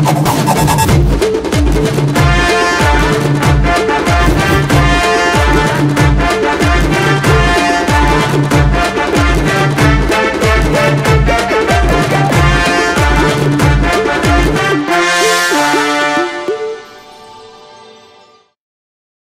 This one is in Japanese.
なるほど。